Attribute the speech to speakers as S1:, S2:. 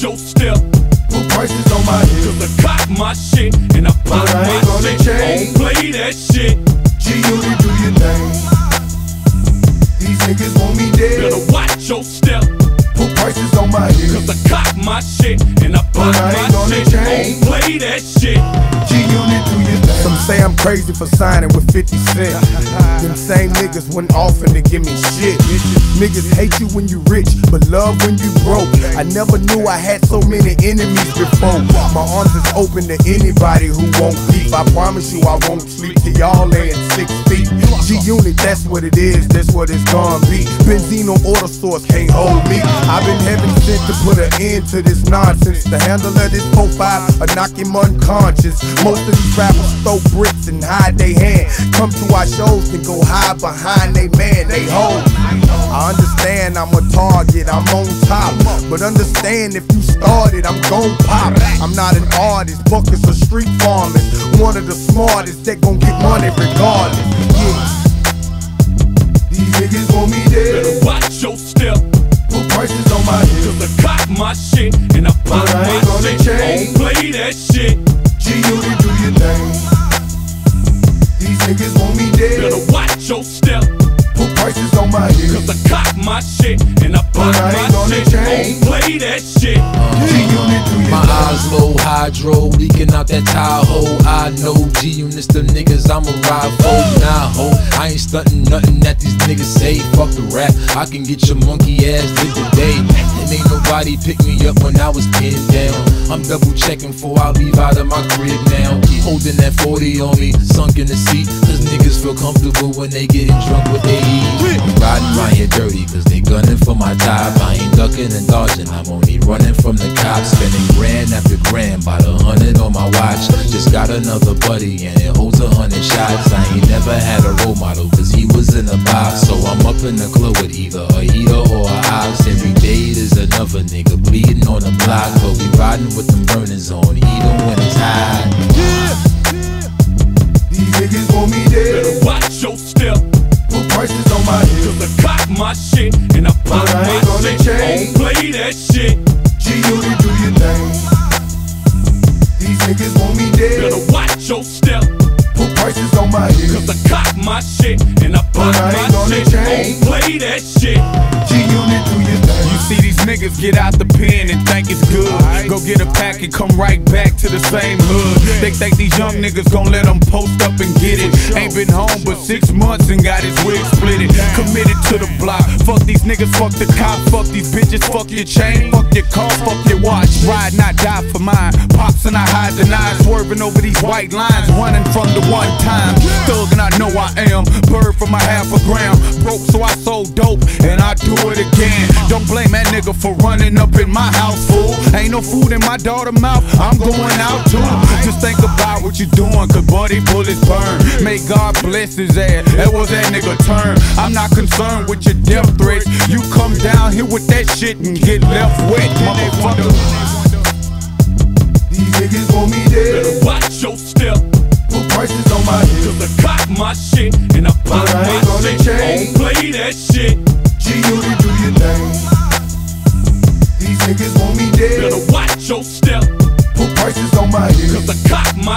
S1: watch your step.
S2: Put prices on my head.
S1: Cause I cock my shit and I
S2: I
S1: my shit.
S2: change.
S1: Don't play that shit.
S2: G-Unit, do your thing. These niggas want me dead.
S1: Better watch your step.
S2: Put prices on my head.
S1: Cause I cock my shit and I pop
S2: But I ain't
S1: my shit. Don't play that shit.
S2: Say I'm crazy for signing with 50 Cent. Them same niggas went off and they give me shit. Niggas hate you when you rich, but love when you broke. I never knew I had so many enemies before. My arms is open to anybody who won't beef. I promise you I won't sleep till y'all laying six feet. G-Unit, that's what it is, that's what it's gonna be. Benzino or The Source can't hold me. I've been heaven sent to put an end to this nonsense. The handle of this 4-5 will knock him unconscious. Most of these rappers throw bricks and hide their hand. Come to our shows and go hide behind they man, they hold. I understand I'm a target, I'm on top. But understand if you started, I'm gon' pop. I'm not an artist, buckets are street farmers. One of the smartest that gon' get money regardless. Yeah. These niggas want me dead.
S1: Better watch your step.
S2: Put prices on my head.
S1: Cause I cock my shit and I pop
S2: But I ain't
S1: my shit.
S2: change.
S1: Don't play that shit.
S2: G-Unit, do your thing. These niggas want me dead.
S1: Better watch your step.
S2: Put prices on my head.
S1: Cause I cock my shit and I pop
S2: But I ain't
S1: my
S2: gonna
S1: shit.
S2: change.
S1: Don't play that shit.
S2: Uh, G-Unit, do
S3: My eyes low, hydro, leaking out that Tahoe. I know G units, them niggas I'ma ride for. Nah, ho, I ain't stunting nothing that these niggas say. Fuck the rap, I can get your monkey ass lit today. And ain't nobody pick me up when I was pinned down. I'm double checking before I leave out of my crib now. Holding that 40 on me, sunk in the seat. Cause niggas feel comfortable when they getting drunk with they eat. I'm riding right here dirty, cause they gunning for my top. I ain't ducking and dodging, I'm only running from the cops. Spending grand after grand, by the hundred on my watch. Just got another buddy and it holds a hundred shots. I ain't never had a role model, cause he was in a box. So I'm up in the club with either a heater or a ox. Every day there's another nigga bleeding on the block. But we riding with them burners on, even when it's hot.
S2: These niggas want me dead.
S1: Better watch your step.
S2: Put prices on my head.
S1: Cause I cock my shit and I pop
S2: But
S1: my that shit.
S2: G-Unit, do your thing. These niggas want me dead.
S1: Better watch your step.
S2: Put prices on my head.
S1: Cause I cock my shit and I pop
S2: But I ain't
S1: my shit.
S2: change.
S1: Don't play that shit.
S2: G-Unit, do your thing.
S4: You see these niggas get out the pen and think it's good. Go get a pack and come right back to the same hood. They think these young niggas gon' let them post up and get it. Ain't been home but six months and got his wig split it. Committed to the block. Fuck these niggas, fuck the cops, fuck these bitches, fuck your chain, fuck your car, fuck your watch. Ride, not die for mine. Pops and I hide the knives, swerving over these white lines, running from the one time. Thug and I know I am. Bird from my half a gram. Broke so I sold dope and it again. Don't blame that nigga for running up in my house, fool. Ain't no food in my daughter mouth. I'm going out too. Just think about what you're doing, cause buddy bullets burn. May God bless his ass. That was that nigga turn. I'm not concerned with your death threats. You come down here with that shit and get left wet, motherfucker.
S2: These niggas want me dead.
S1: Better watch your step.
S2: Put prices on my head.
S1: Cause I cock my shit and I pop my shit.
S2: change.
S1: Don't play that shit.